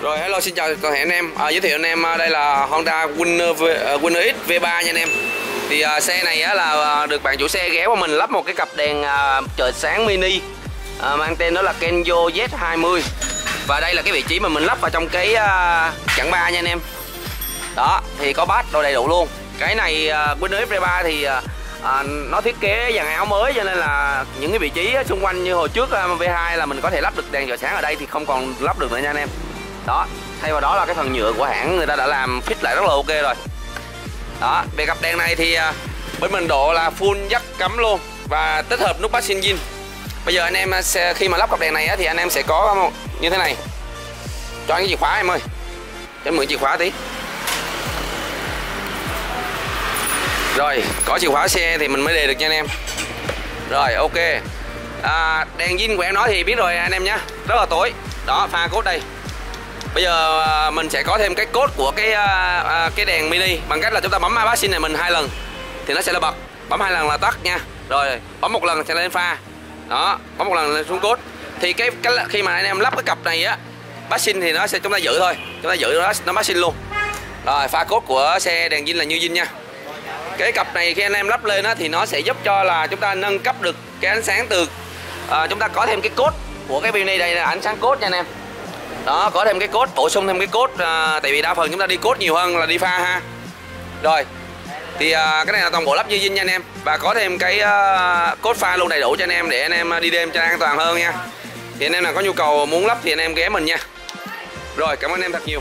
Rồi hello xin chào toàn thể anh em. À, giới thiệu anh em à, đây là Honda Winner v, uh, Winner X V3 nha anh em. Thì uh, xe này á, là được bạn chủ xe ghé qua mình lắp một cái cặp đèn uh, trời sáng mini uh, mang tên đó là Kenzo Z20. Và đây là cái vị trí mà mình lắp vào trong cái uh, chặng ba nha anh em. Đó, thì có bát đồ đầy đủ luôn. Cái này uh, Winner X V3 thì uh, à, nó thiết kế dàn áo mới cho nên là những cái vị trí xung quanh như hồi trước V2 là mình có thể lắp được đèn giờ sáng ở đây thì không còn lắp được nữa nha anh em đó thay vào đó là cái phần nhựa của hãng người ta đã làm fit lại rất là ok rồi. Đó về cặp đèn này thì à, bên mình độ là full dắt cắm luôn và tích hợp nút passing zin bây giờ anh em à, sẽ khi mà lắp cặp đèn này thì anh em sẽ có một như thế này. Cho anh cái chìa khóa em ơi. Cho mượn chìa khóa tí. Rồi có chìa khóa xe thì mình mới đề được nha anh em. Rồi ok. À, đèn zin của em nói thì biết rồi anh em nhé rất là tối. Đó pha cốt đây bây giờ à, mình sẽ có thêm cái cốt của cái à, à, cái đèn mini. Bằng cách là chúng ta bấm bát xin này mình hai lần thì nó sẽ là bật. Bấm hai lần là tắt nha. Rồi bấm một lần sẽ lên pha. Đó bấm một lần lên xuống cốt thì cái, cái khi mà anh em lắp cái cặp này á bát xin thì nó sẽ chúng ta giữ thôi. Chúng ta giữ nó nó bát xin luôn. Rồi pha cốt của xe đèn zin là như zin nha. Cái cặp này khi anh em lắp lên á thì nó sẽ giúp cho là chúng ta nâng cấp được cái ánh sáng từ à, chúng ta có thêm cái cốt của cái mini đây là ánh sáng cốt nha anh em đó có thêm cái cốt bổ sung thêm cái cốt à, tại vì đa phần chúng ta đi cốt nhiều hơn là đi pha ha. Rồi thì à, cái này là toàn bộ lắp dây dinh nha anh em. Và có thêm cái à, cốt pha luôn đầy đủ cho anh em để anh em à, đi đêm cho an toàn hơn nha. Thì anh em nào có nhu cầu muốn lắp thì anh em ghé mình nha. Rồi cảm ơn anh em thật nhiều.